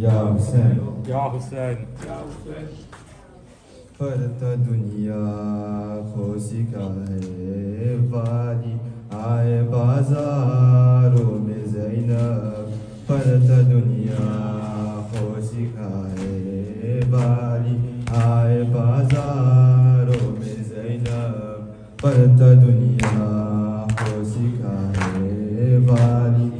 يا حسين يا حسين يا حسين فرت دنیا خوشی کا ہے والی آئے بازاروں میں زینب فرت دنیا خوشی کا ہے والی آئے بازاروں میں زینب فرت دنیا خوشی کا ہے والی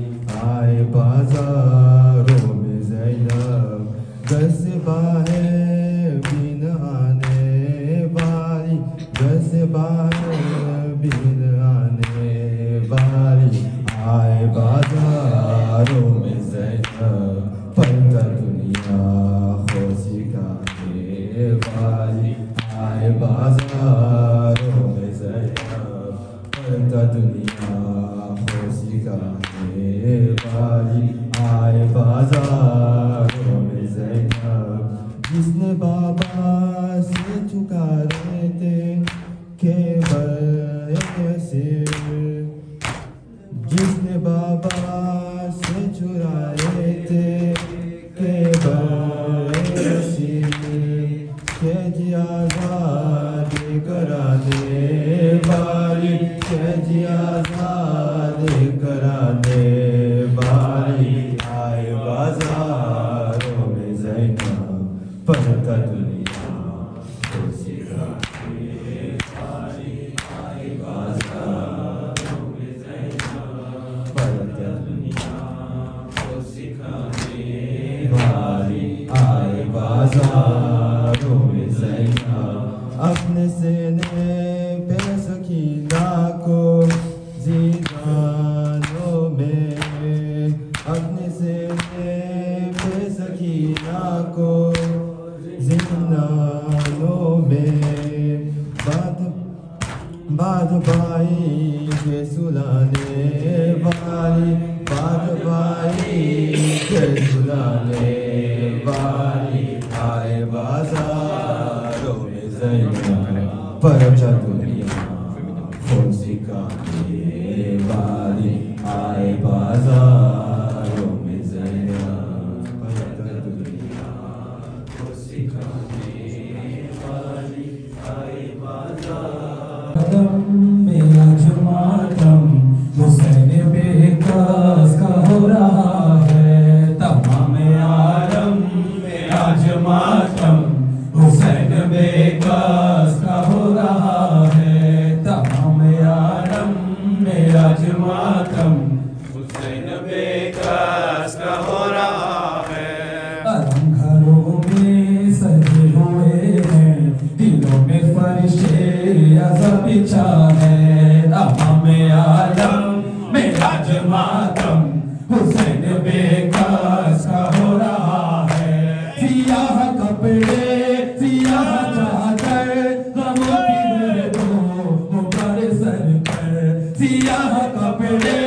سیاہ کپڑے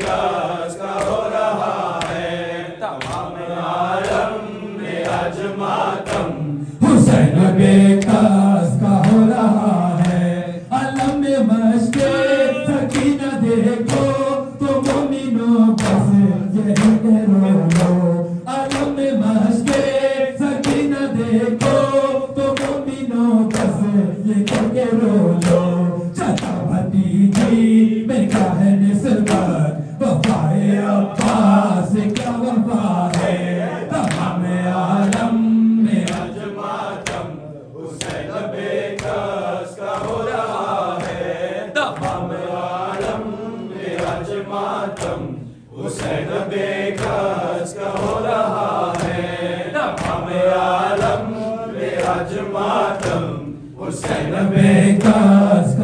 God. ہم۔ حسین بے کس کا ہو رہا ہے۔ نام عالم بے آج ماتم حسین بے کس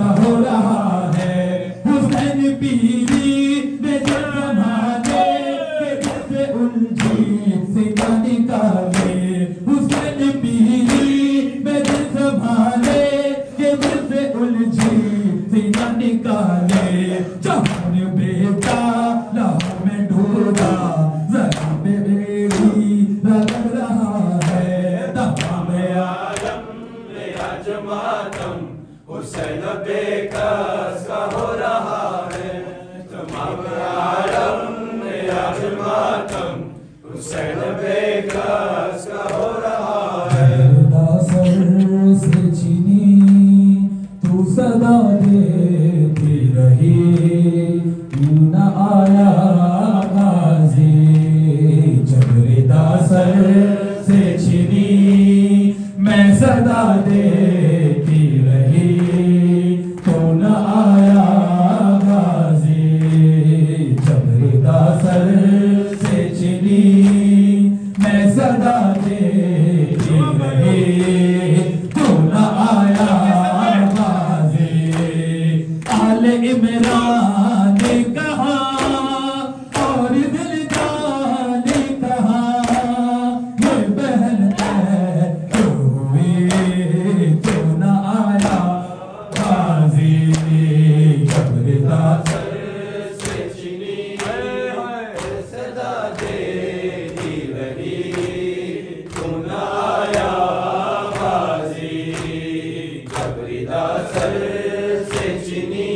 Seçini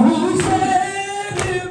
who said you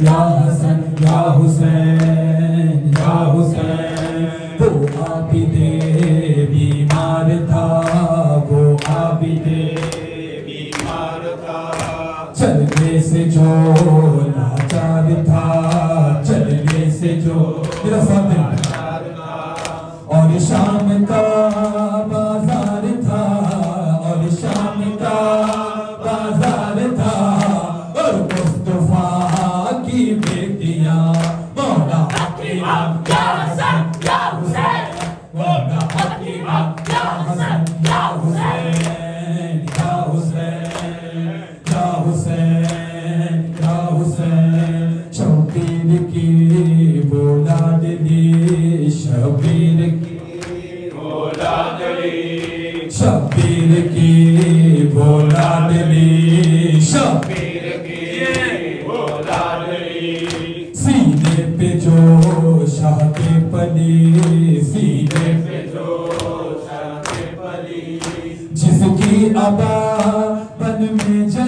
یا حسن یا حسین یا حسین کی بولا دلی شبیر کی اولاد علی شبیر کی بولا دلی شبیر کی اولاد علی سینے پہ جو شاہ کے پلی سینے پہ جو شاہ پلی۔ جس کی ابا بن میں جلی